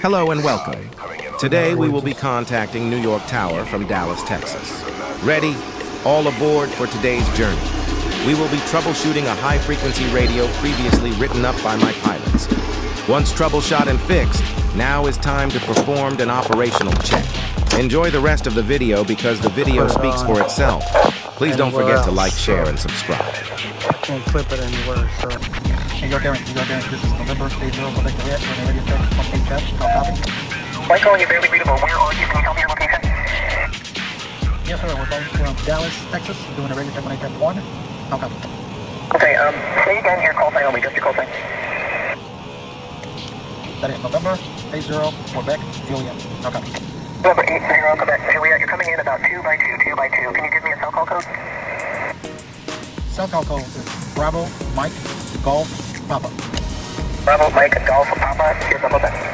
Hello and welcome. Today we will be contacting New York Tower from Dallas, Texas. Ready? All aboard for today's journey. We will be troubleshooting a high-frequency radio previously written up by my pilots. Once troubleshot and fixed, now is time to perform an operational check. Enjoy the rest of the video because the video speaks for itself. Please don't forget to like, share, and subscribe. Can't clip it anywhere, this is Mike, no you barely readable. Where are you? Can you tell me your location? Yes, sir. We're both from Dallas, Texas. We're doing a regular check on come? one. Okay, um, say again your call sign only, just your call sign. That is November 80 Quebec, Juliet. No copy. November 80 Quebec, Juliet. You're coming in about 2 by 2, 2 by 2. Can you give me a SELCAL code? Cell call code is Bravo Mike Golf Papa. Bravo Mike Golf Papa. Here's the